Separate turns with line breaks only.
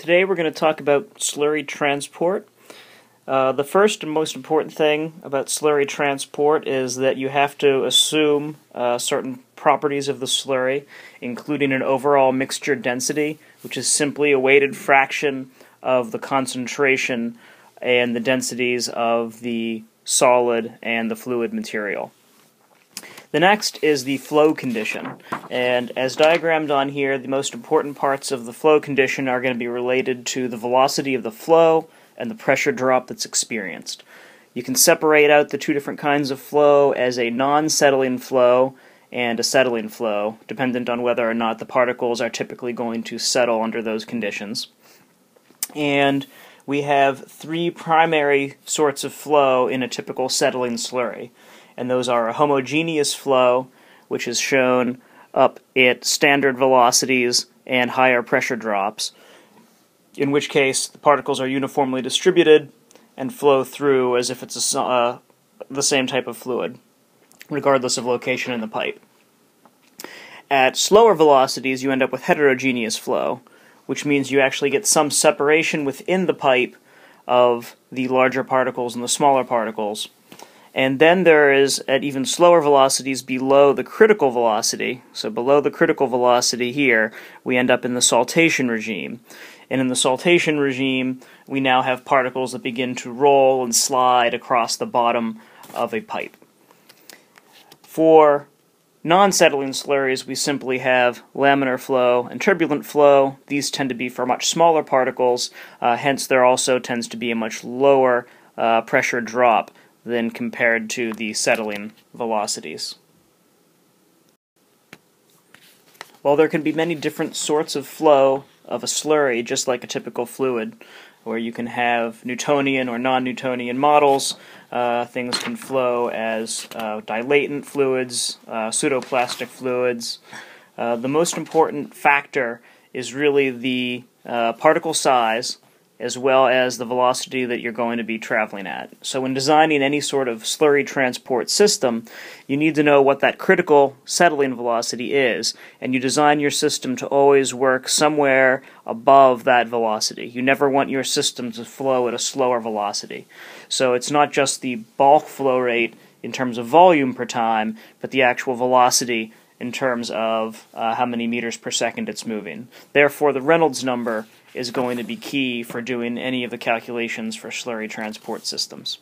Today we're going to talk about slurry transport. Uh, the first and most important thing about slurry transport is that you have to assume uh, certain properties of the slurry, including an overall mixture density, which is simply a weighted fraction of the concentration and the densities of the solid and the fluid material. The next is the flow condition, and as diagrammed on here, the most important parts of the flow condition are going to be related to the velocity of the flow and the pressure drop that's experienced. You can separate out the two different kinds of flow as a non-settling flow and a settling flow, dependent on whether or not the particles are typically going to settle under those conditions. And we have three primary sorts of flow in a typical settling slurry and those are a homogeneous flow, which is shown up at standard velocities and higher pressure drops, in which case the particles are uniformly distributed and flow through as if it's a, uh, the same type of fluid, regardless of location in the pipe. At slower velocities, you end up with heterogeneous flow, which means you actually get some separation within the pipe of the larger particles and the smaller particles and then there is at even slower velocities below the critical velocity. So below the critical velocity here, we end up in the saltation regime. And in the saltation regime, we now have particles that begin to roll and slide across the bottom of a pipe. For non-settling slurries, we simply have laminar flow and turbulent flow. These tend to be for much smaller particles, uh, hence there also tends to be a much lower uh, pressure drop than compared to the settling velocities. While there can be many different sorts of flow of a slurry, just like a typical fluid, where you can have Newtonian or non Newtonian models, uh, things can flow as uh, dilatant fluids, uh, pseudoplastic fluids. Uh, the most important factor is really the uh, particle size as well as the velocity that you're going to be traveling at. So when designing any sort of slurry transport system, you need to know what that critical settling velocity is, and you design your system to always work somewhere above that velocity. You never want your system to flow at a slower velocity. So it's not just the bulk flow rate in terms of volume per time, but the actual velocity in terms of uh, how many meters per second it's moving. Therefore, the Reynolds number is going to be key for doing any of the calculations for slurry transport systems.